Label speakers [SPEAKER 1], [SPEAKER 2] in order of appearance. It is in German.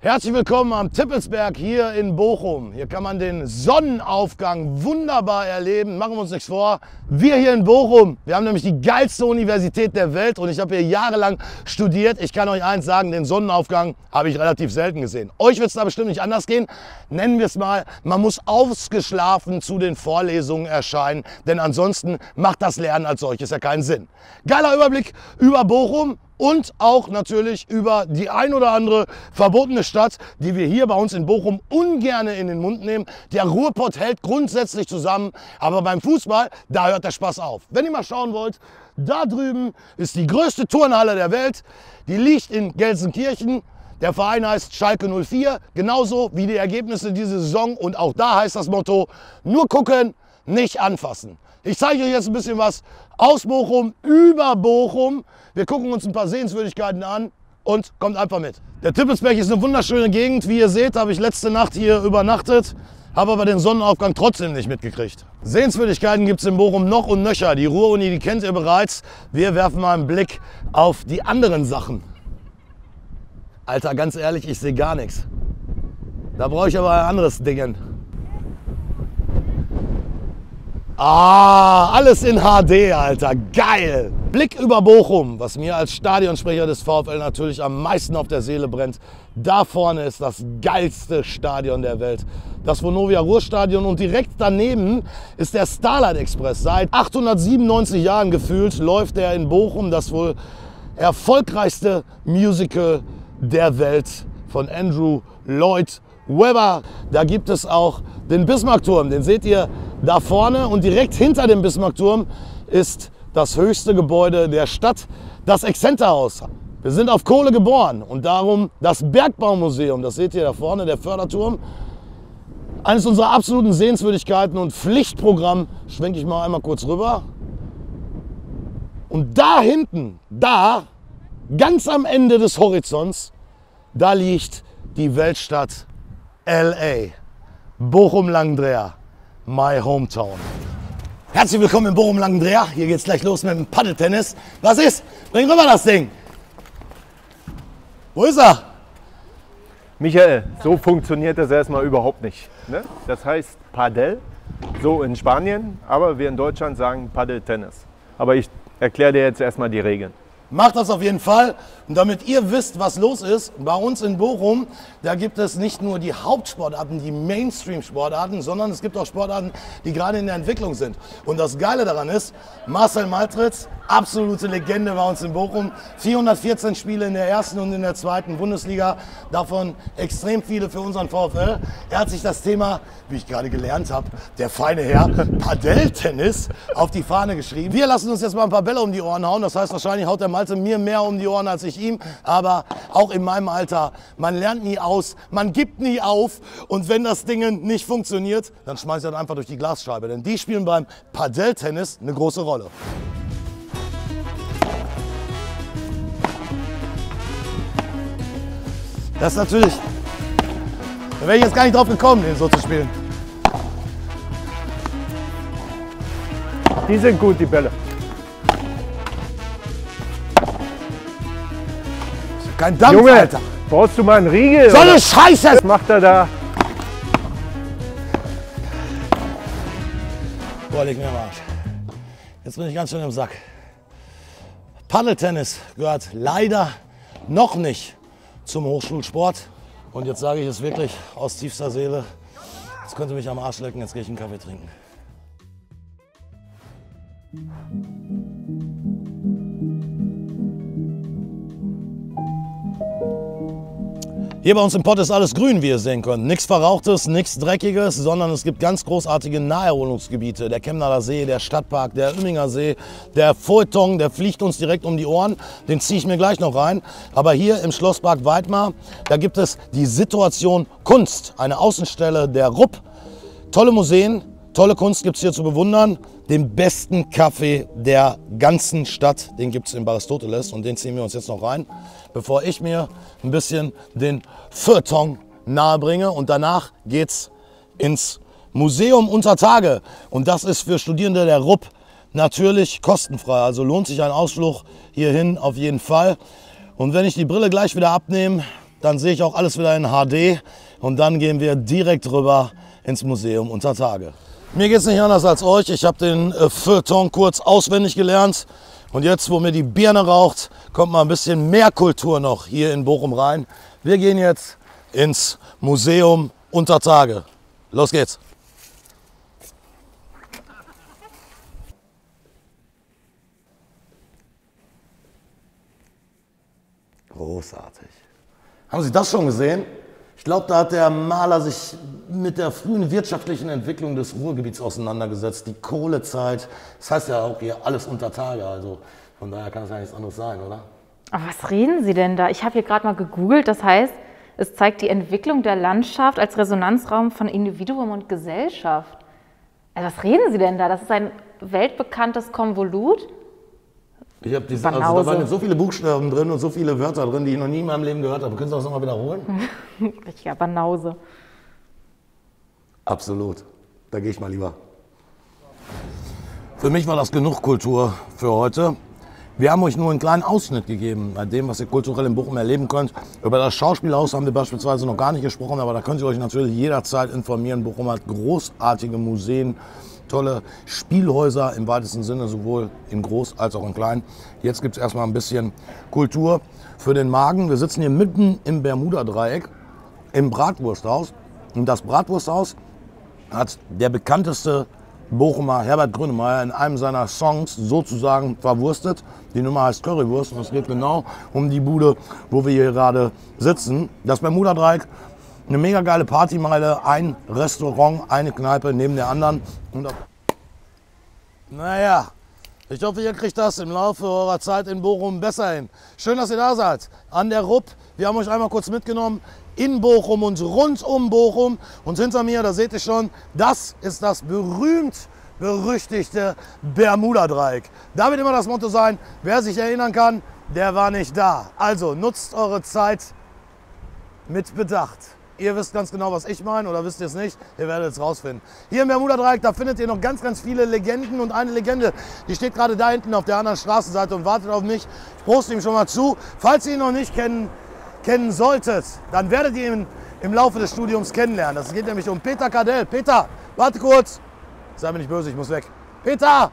[SPEAKER 1] Herzlich willkommen am Tippelsberg hier in Bochum. Hier kann man den Sonnenaufgang wunderbar erleben. Machen wir uns nichts vor. Wir hier in Bochum, wir haben nämlich die geilste Universität der Welt und ich habe hier jahrelang studiert. Ich kann euch eins sagen, den Sonnenaufgang habe ich relativ selten gesehen. Euch wird es da bestimmt nicht anders gehen. Nennen wir es mal, man muss ausgeschlafen zu den Vorlesungen erscheinen, denn ansonsten macht das Lernen als solches ja keinen Sinn. Geiler Überblick über Bochum und auch natürlich über die ein oder andere verbotene Stadt, die wir hier bei uns in Bochum ungerne in den Mund nehmen. Der Ruhrpott hält grundsätzlich zusammen, aber beim Fußball, da hört der Spaß auf. Wenn ihr mal schauen wollt, da drüben ist die größte Turnhalle der Welt. Die liegt in Gelsenkirchen. Der Verein heißt Schalke 04, genauso wie die Ergebnisse dieser Saison. Und auch da heißt das Motto, nur gucken, nicht anfassen. Ich zeige euch jetzt ein bisschen was aus Bochum, über Bochum. Wir gucken uns ein paar Sehenswürdigkeiten an und kommt einfach mit. Der Tippelsberg ist eine wunderschöne Gegend. Wie ihr seht, habe ich letzte Nacht hier übernachtet, habe aber den Sonnenaufgang trotzdem nicht mitgekriegt. Sehenswürdigkeiten gibt es in Bochum noch und nöcher. Die Ruhr-Uni, die kennt ihr bereits. Wir werfen mal einen Blick auf die anderen Sachen. Alter, ganz ehrlich, ich sehe gar nichts. Da brauche ich aber ein anderes Ding. Ah, alles in HD, Alter. Geil. Blick über Bochum, was mir als Stadionsprecher des VfL natürlich am meisten auf der Seele brennt. Da vorne ist das geilste Stadion der Welt. Das Vonovia Ruhrstadion und direkt daneben ist der Starlight Express. Seit 897 Jahren gefühlt läuft er in Bochum, das wohl erfolgreichste Musical der Welt von Andrew Lloyd Webber. Da gibt es auch den Bismarckturm, den seht ihr da vorne und direkt hinter dem Bismarckturm ist das höchste Gebäude der Stadt, das Exzenterhaus. Wir sind auf Kohle geboren und darum das Bergbaumuseum, das seht ihr da vorne, der Förderturm. Eines unserer absoluten Sehenswürdigkeiten und Pflichtprogramm, schwenke ich mal einmal kurz rüber. Und da hinten, da, ganz am Ende des Horizonts, da liegt die Weltstadt LA. Bochum-Langendreher, my hometown. Herzlich willkommen in Bochum-Langendreher. Hier geht's gleich los mit dem Paddeltennis. Was ist? Bring rüber das Ding. Wo ist er?
[SPEAKER 2] Michael, so funktioniert das erstmal überhaupt nicht. Ne? Das heißt Padel, so in Spanien, aber wir in Deutschland sagen Paddeltennis. Aber ich erkläre dir jetzt erstmal die Regeln.
[SPEAKER 1] Macht das auf jeden Fall. Und damit ihr wisst, was los ist, bei uns in Bochum, da gibt es nicht nur die Hauptsportarten, die Mainstream-Sportarten, sondern es gibt auch Sportarten, die gerade in der Entwicklung sind. Und das Geile daran ist, Marcel Maltritz, absolute Legende bei uns in Bochum, 414 Spiele in der ersten und in der zweiten Bundesliga, davon extrem viele für unseren VfL. Er hat sich das Thema, wie ich gerade gelernt habe, der feine Herr, Padelltennis auf die Fahne geschrieben. Wir lassen uns jetzt mal ein paar Bälle um die Ohren hauen. Das heißt, wahrscheinlich haut der Malte mir mehr um die Ohren als ich ihm. Aber auch in meinem Alter, man lernt nie aus, man gibt nie auf. Und wenn das Ding nicht funktioniert, dann schmeißt er einfach durch die Glasscheibe. Denn die spielen beim Padelltennis eine große Rolle. Das ist natürlich, da wäre ich jetzt gar nicht drauf gekommen, den so zu spielen.
[SPEAKER 2] Die sind gut, die Bälle.
[SPEAKER 1] Kein Dampf,
[SPEAKER 2] Junge,
[SPEAKER 1] Alter.
[SPEAKER 2] brauchst du mal einen Riegel?
[SPEAKER 1] So eine Scheiße!
[SPEAKER 2] Was macht er da?
[SPEAKER 1] Boah, leg mir am Arsch. Jetzt bin ich ganz schön im Sack. Paddeltennis gehört leider noch nicht zum Hochschulsport. Und jetzt sage ich es wirklich aus tiefster Seele. Jetzt könnte mich am Arsch lecken, jetzt gehe ich einen Kaffee trinken. Hier bei uns im Pott ist alles grün, wie ihr sehen könnt. Nichts Verrauchtes, nichts Dreckiges, sondern es gibt ganz großartige Naherholungsgebiete. Der Chemnader See, der Stadtpark, der Imminger See, der Feuilleton, der fliegt uns direkt um die Ohren. Den ziehe ich mir gleich noch rein. Aber hier im Schlosspark Weidmar, da gibt es die Situation Kunst, eine Außenstelle der RUP. Tolle Museen, tolle Kunst gibt es hier zu bewundern. Den besten Kaffee der ganzen Stadt, den gibt es in Aristoteles und den ziehen wir uns jetzt noch rein, bevor ich mir ein bisschen den Feuilleton nahebringe und danach geht's ins Museum unter Tage und das ist für Studierende der RUP natürlich kostenfrei, also lohnt sich ein Ausflug hierhin auf jeden Fall. Und wenn ich die Brille gleich wieder abnehme, Dann sehe ich auch alles wieder in HD und dann gehen wir direkt rüber ins Museum unter Tage. Mir geht es nicht anders als euch. Ich habe den äh, Feuilleton kurz auswendig gelernt. Und jetzt, wo mir die Birne raucht, kommt mal ein bisschen mehr Kultur noch hier in Bochum rein. Wir gehen jetzt ins Museum unter Tage. Los geht's. Großartig. Haben Sie das schon gesehen? Ich glaube, da hat der Maler sich mit der frühen wirtschaftlichen Entwicklung des Ruhrgebiets auseinandergesetzt. Die Kohlezeit, das heißt ja auch hier alles unter Tage. Also von daher kann es ja nichts anderes sein, oder?
[SPEAKER 3] Aber was reden Sie denn da? Ich habe hier gerade mal gegoogelt. Das heißt, es zeigt die Entwicklung der Landschaft als Resonanzraum von Individuum und Gesellschaft. Also was reden Sie denn da? Das ist ein weltbekanntes Konvolut.
[SPEAKER 1] Ich habe diese, also da waren so viele Buchstaben drin und so viele Wörter drin, die ich noch nie in meinem Leben gehört habe. Können Sie das nochmal wiederholen?
[SPEAKER 3] Richtiger Banause.
[SPEAKER 1] Absolut. Da gehe ich mal lieber. Für mich war das genug Kultur für heute. Wir haben euch nur einen kleinen Ausschnitt gegeben bei dem, was ihr kulturell in Bochum erleben könnt. Über das Schauspielhaus haben wir beispielsweise noch gar nicht gesprochen, aber da könnt ihr euch natürlich jederzeit informieren. Bochum hat großartige Museen, tolle Spielhäuser im weitesten Sinne, sowohl in groß als auch in klein. Jetzt gibt es erstmal ein bisschen Kultur für den Magen. Wir sitzen hier mitten im Bermuda-Dreieck im Bratwursthaus. Und das Bratwursthaus hat der bekannteste Bochumer Herbert Grönemeyer in einem seiner Songs sozusagen verwurstet. Die Nummer heißt Currywurst und es geht genau um die Bude, wo wir hier gerade sitzen. Das Bermuda-Dreieck, eine mega geile Partymeile, ein Restaurant, eine Kneipe neben der anderen. Und naja, ich hoffe, ihr kriegt das im Laufe eurer Zeit in Bochum besser hin. Schön, dass ihr da seid. An der Rupp. Wir haben euch einmal kurz mitgenommen in Bochum und rund um Bochum. Und hinter mir, da seht ihr schon, das ist das berühmt berüchtigte Bermuda-Dreieck. Da wird immer das Motto sein, wer sich erinnern kann, der war nicht da. Also nutzt eure Zeit mit Bedacht. Ihr wisst ganz genau, was ich meine, oder wisst ihr es nicht? Ihr werdet es rausfinden. Hier im Bermuda-Dreieck, da findet ihr noch ganz, ganz viele Legenden. Und eine Legende, die steht gerade da hinten auf der anderen Straßenseite und wartet auf mich. Ich poste ihm schon mal zu. Falls ihr ihn noch nicht kennen, kennen solltet, dann werdet ihr ihn im Laufe des Studiums kennenlernen. Das geht nämlich um Peter Kardell. Peter, warte kurz. Sei mir nicht böse, ich muss weg. Peter!